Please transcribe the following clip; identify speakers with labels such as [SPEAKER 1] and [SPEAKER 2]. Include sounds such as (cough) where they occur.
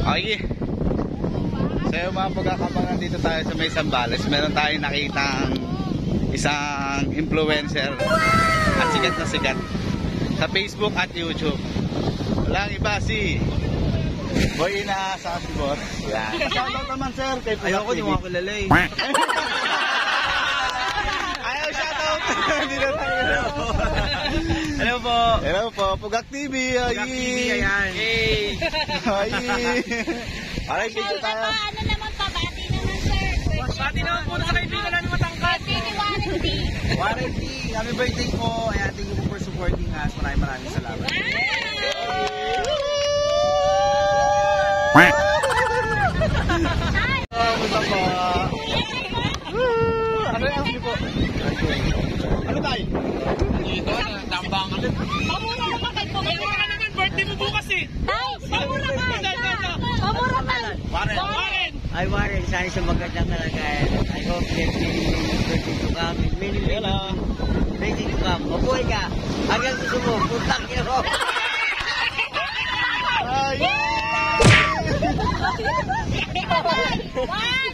[SPEAKER 1] Okay. So yung mga pagkakabangan dito tayo sa may Sambales, meron tayong nakitang isang influencer at sikat na sikat sa Facebook at YouTube. Walang iba si Boy Ina sa si Boss. Yan. (laughs) Shoutout naman sir kay
[SPEAKER 2] Ayoko, di mo ako kilala (laughs) eh.
[SPEAKER 1] Ayaw shoutout. Hindi na tayo.
[SPEAKER 2] Hello po.
[SPEAKER 1] Hello po, Pugak TV. Ay.
[SPEAKER 2] Pugak TV, ayan.
[SPEAKER 1] Ay. Alright, video tayo.
[SPEAKER 3] Ano naman pa, bati naman sir.
[SPEAKER 2] Pati naman po sa kaibigan namin matangkad.
[SPEAKER 3] Bati warranty.
[SPEAKER 2] Warranty, happy birthday po. Ayan, thank you po for supporting us. Maraming maraming salamat.
[SPEAKER 1] Po? Ano? Ano tayo?
[SPEAKER 3] Pamura ka pa kay Pamura ka naman, birthday mo bukas eh. Tay, pamura ka. Pamura ka.
[SPEAKER 2] Warren.
[SPEAKER 3] Warren.
[SPEAKER 4] I Warren, sana sa magandang kalagayan. I hope that many, many birthday to come. Many, many birthday to come. Mabuhay ka. Hanggang gusto mo, puntang niyo ko.
[SPEAKER 1] Ay!
[SPEAKER 3] Two, three.